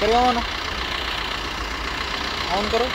करो on on करो।